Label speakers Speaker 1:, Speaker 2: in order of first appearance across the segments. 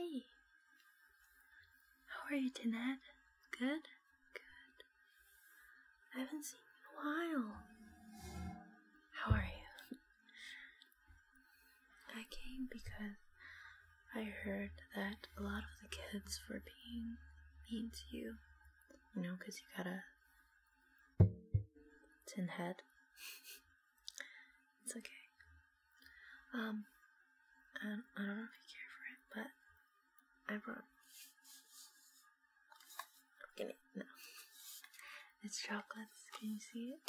Speaker 1: Hey. How are you, Tinhead? Good? Good. I haven't seen you in a while. How are you? I came because I heard that a lot of the kids were being mean to you. You know, because you got a tin head. it's okay. Um, I don't, I don't know if you care I brought. No. It's chocolates. Can you see it?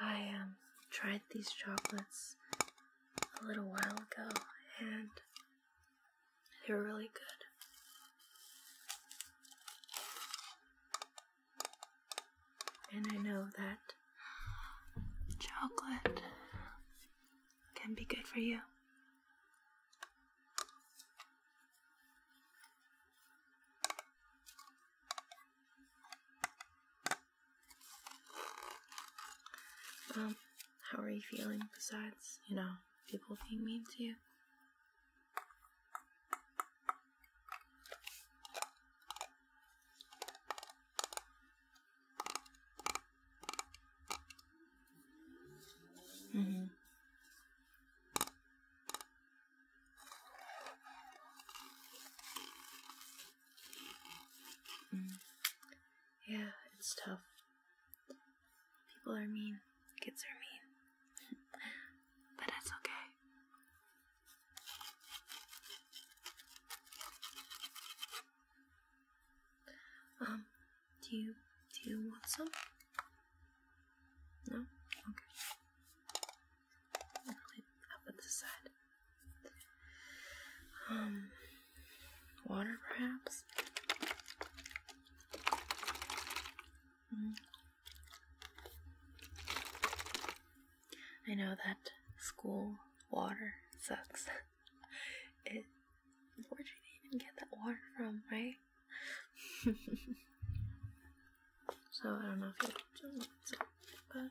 Speaker 1: I um tried these chocolates a little while ago and they were really good. And I know that chocolate can be good for you. Um, how are you feeling besides, you know, people being mean to you? Mm-hmm. Mm. Yeah, it's tough. People are mean. Kids are mean. but that's okay. Um, do you do you want some? No? Okay. I'll leave up at the side. Um water perhaps? Mm. I know that school water sucks. It where'd you even get that water from, right? so I don't know if you some, but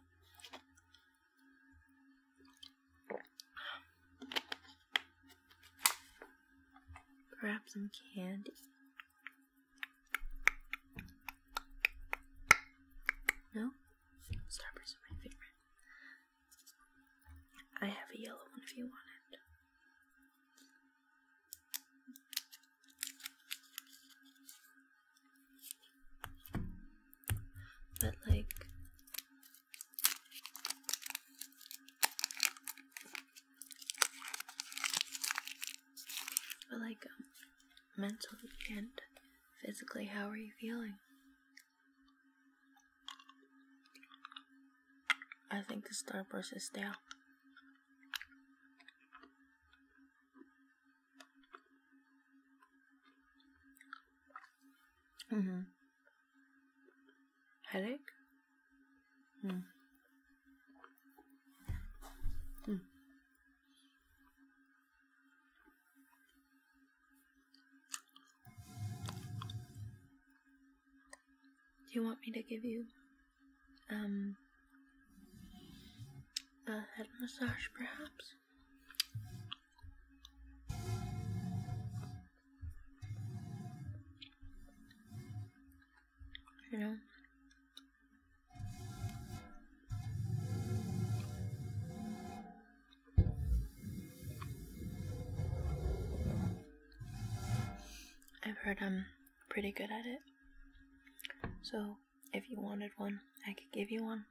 Speaker 1: perhaps some candy. No? But like um, mentally and physically how are you feeling? I think the starburst is stale. Mm-hmm. Headache? Hmm. You want me to give you um a head massage perhaps? You know? I've heard I'm pretty good at it. So, if you wanted one, I could give you one.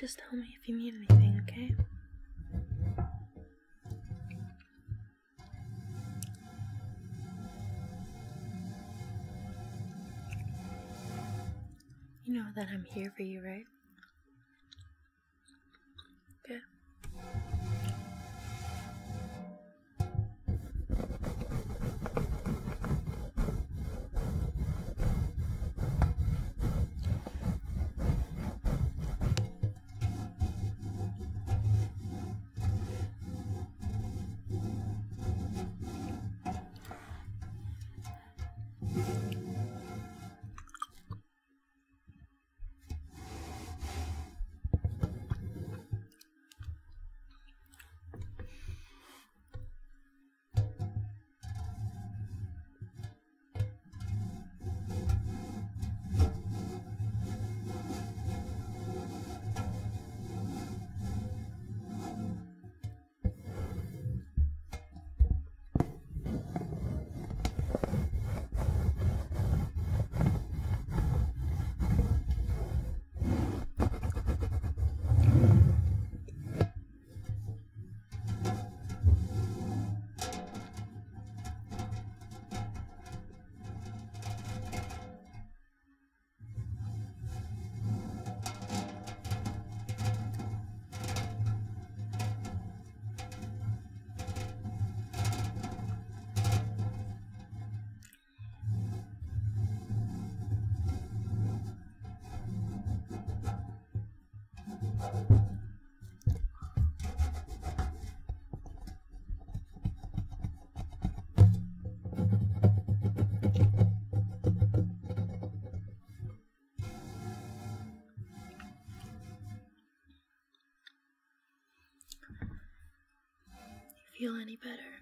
Speaker 1: Just tell me if you need anything, okay? You know that I'm here for you, right? Feel any better?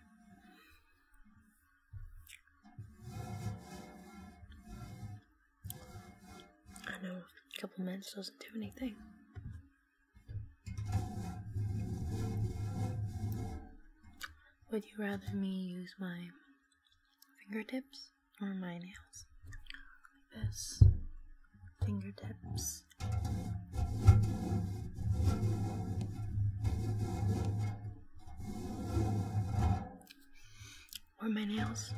Speaker 1: I know a couple minutes doesn't do anything. Would you rather me use my fingertips or my nails? Like this fingertips. My nails.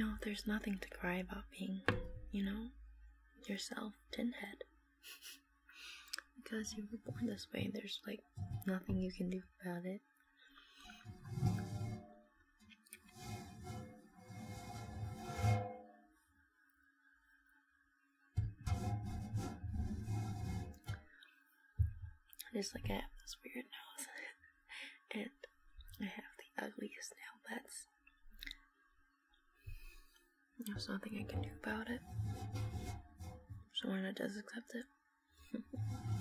Speaker 1: Know there's nothing to cry about being, you know, yourself, tin head. because you were born this way, there's like nothing you can do about it. Just like I have this weird nose, and I have the ugliest nail beds. There's nothing I can do about it. So why not just accept it?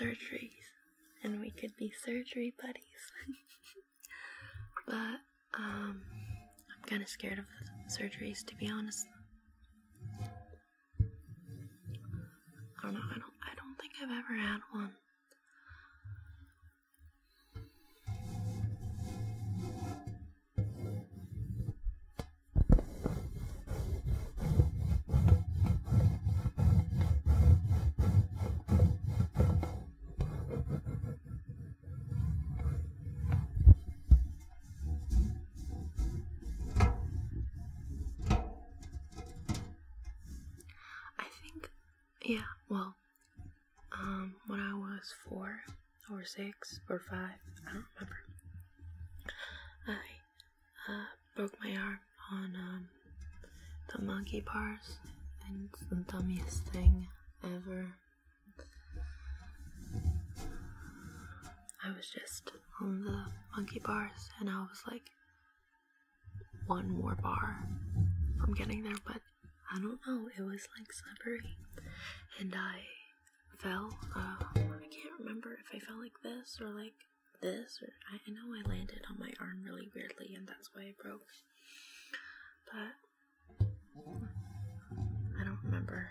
Speaker 1: surgeries and we could be surgery buddies. but um I'm kind of scared of surgeries to be honest. I don't know, I don't I don't think I've ever had one. Was four or six or five, I don't remember. I uh, broke my arm on um, the monkey bars, and it's the dumbest thing ever. I was just on the monkey bars, and I was like one more bar from getting there, but I don't know, it was like slippery, and I fell. Uh, remember if I fell like this or like this, or I know I landed on my arm really weirdly, and that's why it broke. But I don't remember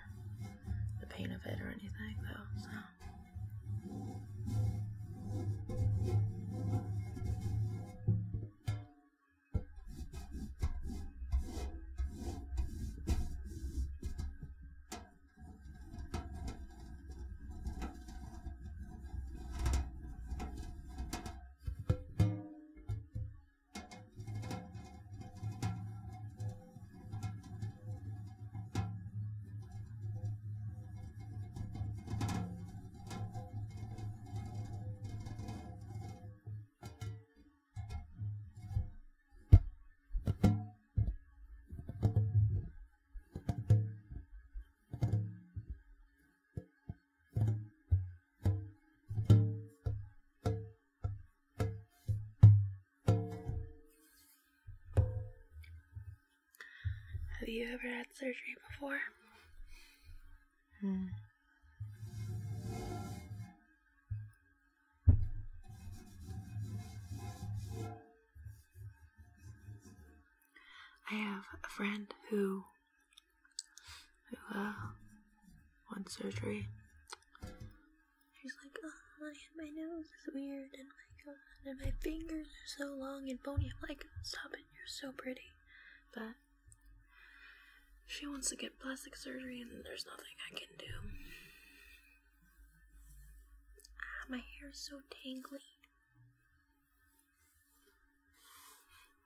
Speaker 1: the pain of it or anything, though, so. Have you ever had surgery before? Hmm. I have a friend who who uh went surgery. She's like, oh, my nose is weird, and my god, and my fingers are so long and bony. I'm like, stop it, you're so pretty, but she wants to get plastic surgery, and there's nothing I can do. Ah, my hair is so tangly.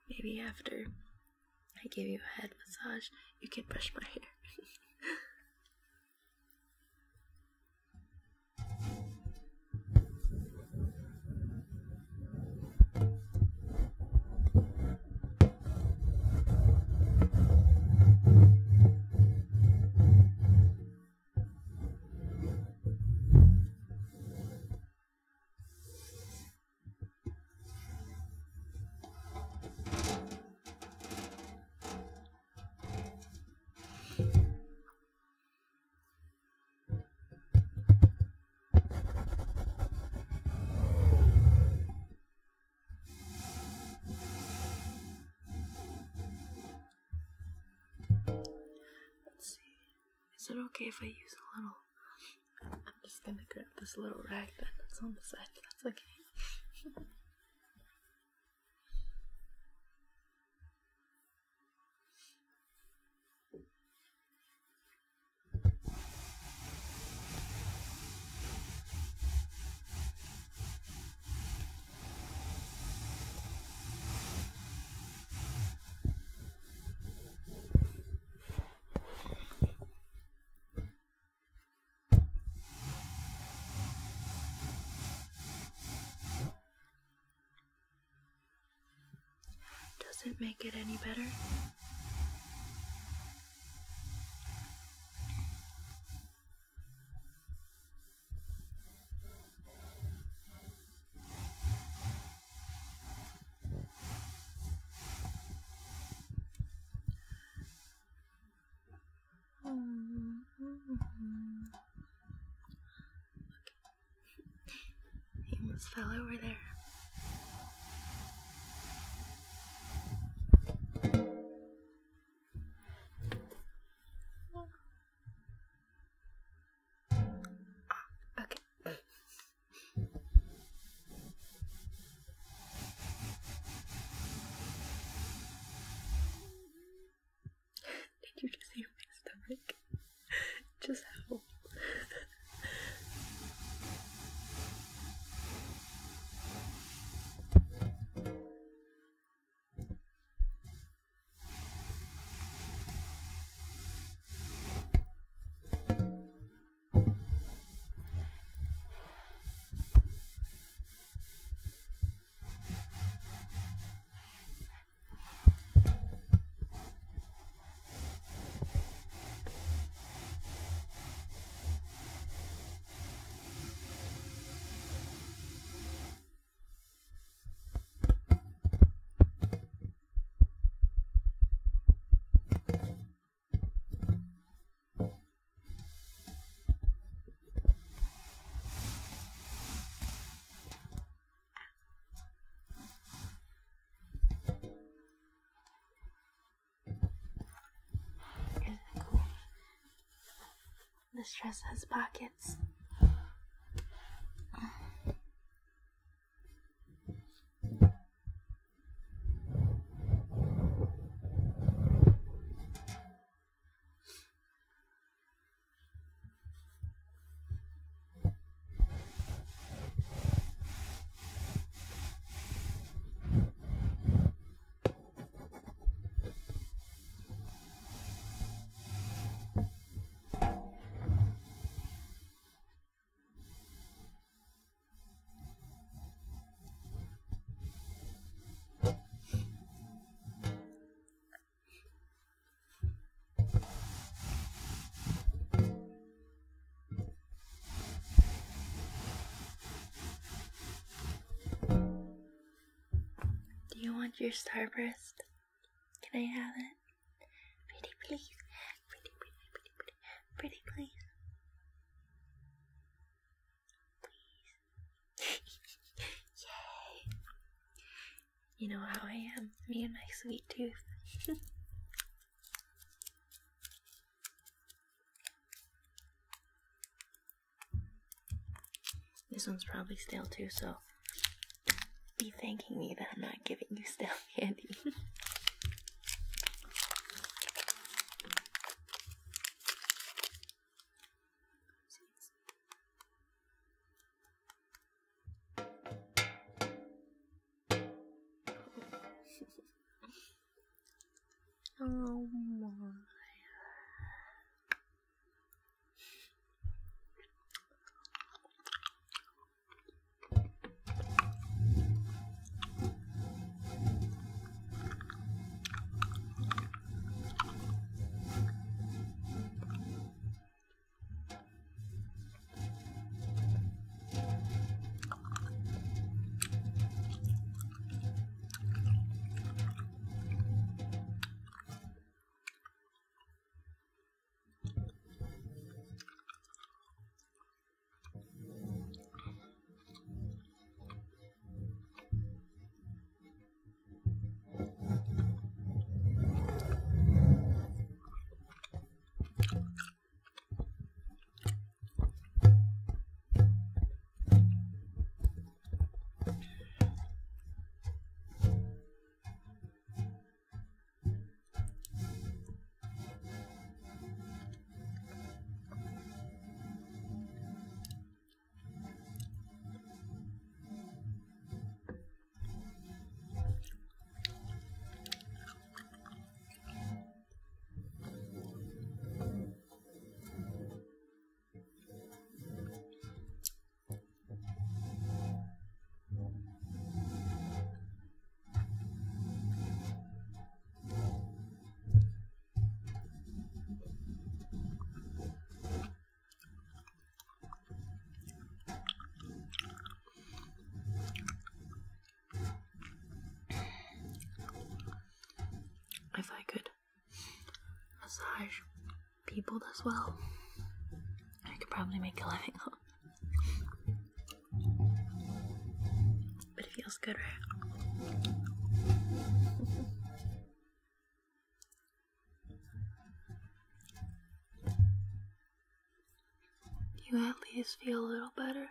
Speaker 1: Maybe after I give you a head massage, you can brush my hair. Is it okay if I use a little? I'm just gonna grab this little rag that's on the side. That's okay. Does it make it any better? He almost fell over there. You. just hear This dress has pockets. Want your starburst? Can I have it? Pretty please. Pretty, pretty, pretty, pretty, pretty please. Please. Yay. You know how I am, me and my sweet tooth. this one's probably stale too, so be thanking me that I'm not giving you stale candy. people as well, I could probably make a living. But it feels good, right? you at least feel a little better?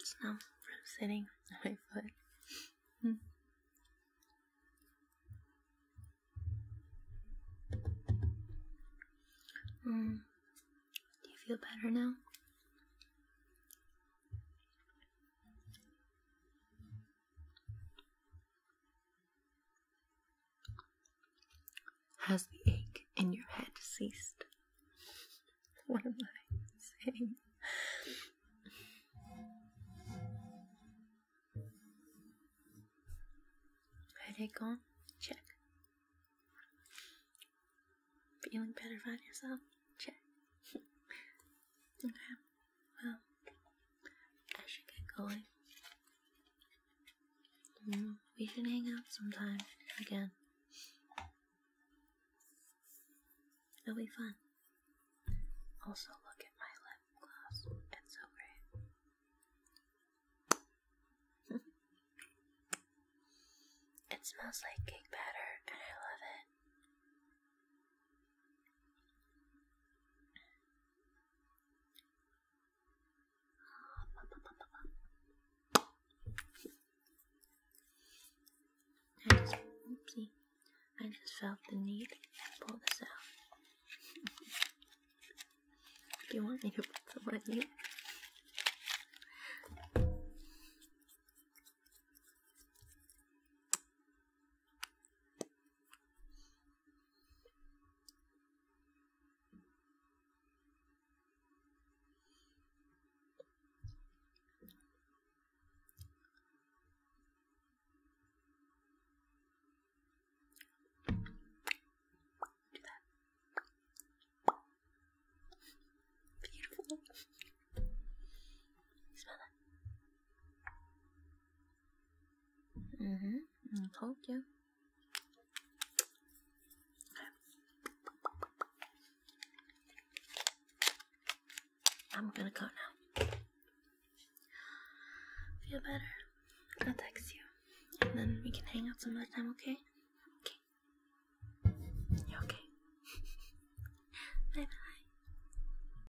Speaker 1: Just numb from sitting on my foot. Mm. Do you feel better now? Has the ache in your head ceased? What am I saying? Yourself? Check. okay. Well, I should get going. Mm, we should hang out sometime again. It'll be fun. Also, look at my lip gloss. It's so great. it smells like cake batter, the need to pull this out. Do you want me to put some on Mm-hmm. I told you. I'm gonna go now. Feel better? I'll text you. And then we can hang out some other time, okay?